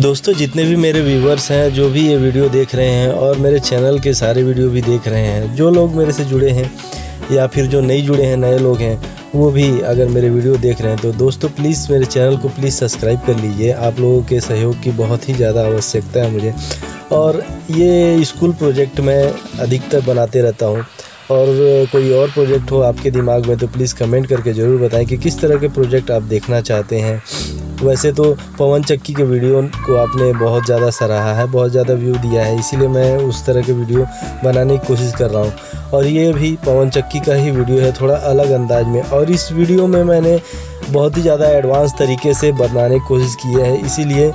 दोस्तों, जितने भी मेरे व्यूवर्स हैं, जो भी ये वीडियो देख रहे हैं और मेरे चैनल के सारे वीडियो भी देख रहे हैं, जो लोग मेरे से जुड़े हैं या फिर जो नहीं जुड़े हैं, नए लोग हैं, वो भी अगर मेरे वीडियो देख रहे हैं तो दोस्तों प्लीज़ मेरे चैनल को प्लीज़ सब्सक्राइब कर लीजिए। आप लोगों के सहयोग की बहुत ही ज़्यादा आवश्यकता है मुझे। और ये स्कूल प्रोजेक्ट मैं अधिकतर बनाते रहता हूँ। और कोई और प्रोजेक्ट हो आपके दिमाग में तो प्लीज़ कमेंट करके ज़रूर बताएँ कि किस तरह के प्रोजेक्ट आप देखना चाहते हैं। वैसे तो पवन चक्की के वीडियो को आपने बहुत ज़्यादा सराहा है, बहुत ज़्यादा व्यू दिया है, इसीलिए मैं उस तरह के वीडियो बनाने की कोशिश कर रहा हूँ। और ये भी पवन चक्की का ही वीडियो है, थोड़ा अलग अंदाज में। और इस वीडियो में मैंने बहुत ही ज़्यादा एडवांस तरीके से बनाने की कोशिश की है, इसीलिए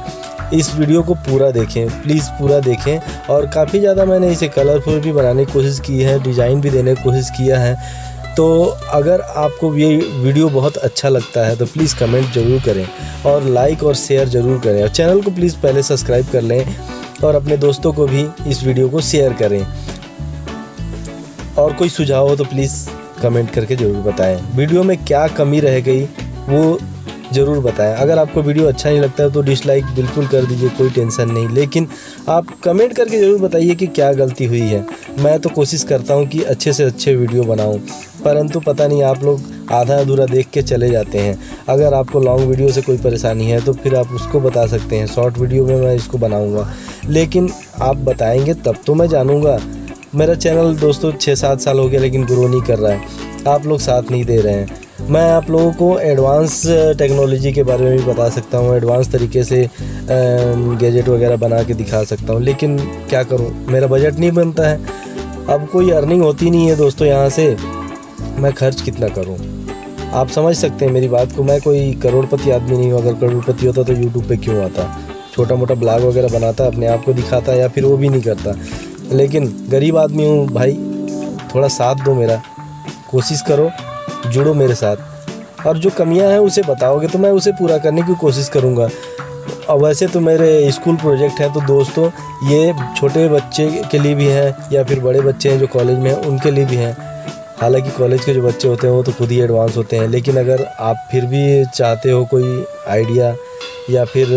इस वीडियो को पूरा देखें प्लीज़ पूरा देखें। और काफ़ी ज़्यादा मैंने इसे कलरफुल भी बनाने की कोशिश की है डिज़ाइन भी देने की कोशिश किया है। तो अगर आपको ये वीडियो बहुत अच्छा लगता है तो प्लीज़ कमेंट ज़रूर करें और लाइक और शेयर ज़रूर करें। और चैनल को प्लीज़ पहले सब्सक्राइब कर लें और अपने दोस्तों को भी इस वीडियो को शेयर करें। और कोई सुझाव हो तो प्लीज़ कमेंट करके ज़रूर बताएँ। वीडियो में क्या कमी रह गई, वो ज़रूर बताएँ। अगर आपको वीडियो अच्छा नहीं लगता है तो डिसलाइक बिल्कुल कर दीजिए, कोई टेंशन नहीं। लेकिन आप कमेंट करके ज़रूर बताइए कि क्या गलती हुई है। मैं तो कोशिश करता हूँ कि अच्छे से अच्छे वीडियो बनाऊँ, परंतु पता नहीं आप लोग आधा अधूरा देख के चले जाते हैं। अगर आपको लॉन्ग वीडियो से कोई परेशानी है तो फिर आप उसको बता सकते हैं। शॉर्ट वीडियो में मैं इसको बनाऊँगा। लेकिन आप बताएँगे तब तो मैं जानूँगा। मेरा चैनल दोस्तों छः सात साल हो गया लेकिन ग्रो नहीं कर रहा है। आप लोग साथ नहीं दे रहे हैं। मैं आप लोगों को एडवांस टेक्नोलॉजी के बारे में भी बता सकता हूँ एडवांस तरीके से गैजेट वगैरह बना के दिखा सकता हूँ, लेकिन क्या करूँ? मेरा बजट नहीं बनता है। अब कोई अर्निंग होती नहीं है दोस्तों यहाँ से, मैं खर्च कितना करूँ? आप समझ सकते हैं मेरी बात को, मैं कोई करोड़पति आदमी नहीं हूँ, अगर करोड़पति होता तो यूट्यूब पे क्यों आता? छोटा मोटा ब्लॉग वगैरह बनाता, अपने आप को दिखाता या फिर वो भी नहीं करता। लेकिन गरीब आदमी हूँ भाई, थोड़ा साथ दो मेरा, कोशिश करो। जुड़ो मेरे साथ। और जो कमियाँ हैं, उसे बताओगे तो मैं उसे पूरा करने की कोशिश करूँगा। और वैसे तो मेरे स्कूल प्रोजेक्ट हैं तो दोस्तों, ये छोटे बच्चे के लिए भी हैं, या फिर बड़े बच्चे हैं जो कॉलेज में हैं, उनके लिए भी हैं। हालाँकि कॉलेज के जो बच्चे होते हैं, वो तो खुद ही एडवांस होते हैं, लेकिन अगर आप फिर भी चाहते हो कोई आइडिया या फिर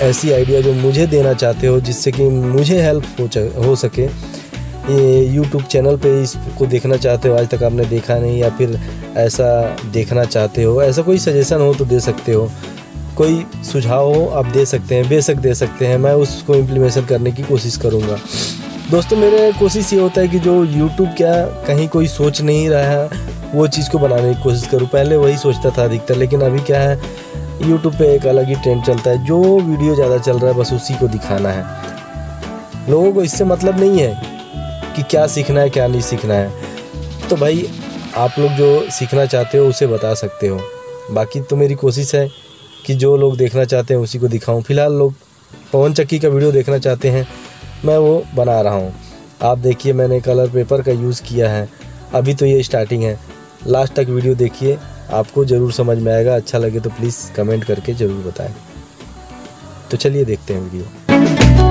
ऐसी आइडिया जो मुझे देना चाहते हो, जिससे कि मुझे हेल्प हो हो सके यूट्यूब चैनल पे इसको देखना चाहते हो, आज तक आपने देखा नहीं या फिर ऐसा देखना चाहते हो, ऐसा कोई सजेशन हो तो दे सकते हो। कोई सुझाव हो, आप दे सकते हैं, बेशक दे सकते हैं, मैं उसको इम्प्लीमेशन करने की कोशिश करूँगा। दोस्तों, मेरे कोशिश ये होता है कि जो यूट्यूब क्या कहीं कोई सोच नहीं रहा है, वो चीज़ को बनाने की कोशिश करूँ। पहले वही सोचता था अधिकतर, लेकिन अभी क्या है यूट्यूब पे एक अलग ही ट्रेंड चलता है। जो वीडियो ज़्यादा चल रहा है, बस उसी को दिखाना है। लोगों को इससे मतलब नहीं है कि क्या सीखना है, क्या नहीं सीखना है। तो भाई, आप लोग जो सीखना चाहते हो, उसे बता सकते हो। बाकी तो मेरी कोशिश है कि जो लोग देखना चाहते हैं, उसी को दिखाऊँ। फ़िलहाल लोग पवन चक्की का वीडियो देखना चाहते हैं, मैं वो बना रहा हूँ। आप देखिए, मैंने कलर पेपर का यूज़ किया है। अभी तो ये स्टार्टिंग है। लास्ट तक वीडियो देखिए, आपको ज़रूर समझ में आएगा। अच्छा लगे तो प्लीज़ कमेंट करके ज़रूर बताएँ। तो चलिए देखते हैं वीडियो।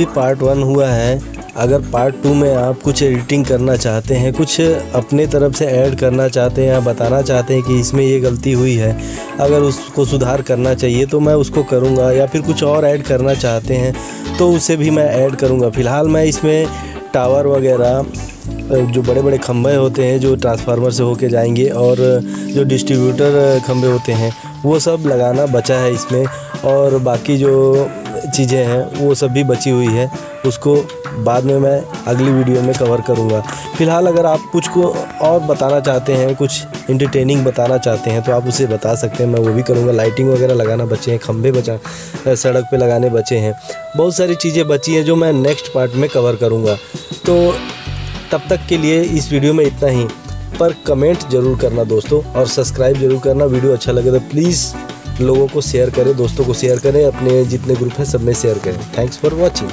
अभी पार्ट वन हुआ है, अगर पार्ट टू में आप कुछ एडिटिंग करना चाहते हैं, कुछ अपने तरफ़ से ऐड करना चाहते हैं या बताना चाहते हैं कि इसमें ये गलती हुई है, अगर उसको सुधार करना चाहिए तो मैं उसको करूँगा या फिर कुछ और ऐड करना चाहते हैं तो उसे भी मैं ऐड करूँगा। फ़िलहाल मैं इसमें टावर वगैरह, जो बड़े बड़े खंभे होते हैं, जो ट्रांसफार्मर से होके जाएँगे और जो डिस्ट्रीब्यूटर खंभे होते हैं, वो सब लगाना बचा है इसमें और बाकी जो चीज़ें हैं, वो सब भी बची हुई है। उसको बाद में मैं अगली वीडियो में कवर करूँगा। फ़िलहाल अगर आप कुछ को और बताना चाहते हैं, कुछ इंटरटेनिंग बताना चाहते हैं तो आप उसे बता सकते हैं। मैं वो भी करूँगा। लाइटिंग वगैरह लगाना बचे हैं, खंभे बचा सड़क पर लगाने बचे हैं। बहुत सारी चीज़ें बची हैं जो मैं नेक्स्ट पार्ट में कवर करूँगा। तो तब तक के लिए इस वीडियो में इतना ही। पर कमेंट ज़रूर करना दोस्तों, और सब्सक्राइब ज़रूर करना। वीडियो अच्छा लगे तो प्लीज़ लोगों को शेयर करें, दोस्तों को शेयर करें, अपने जितने ग्रुप हैं सब में शेयर करें। Thanks for watching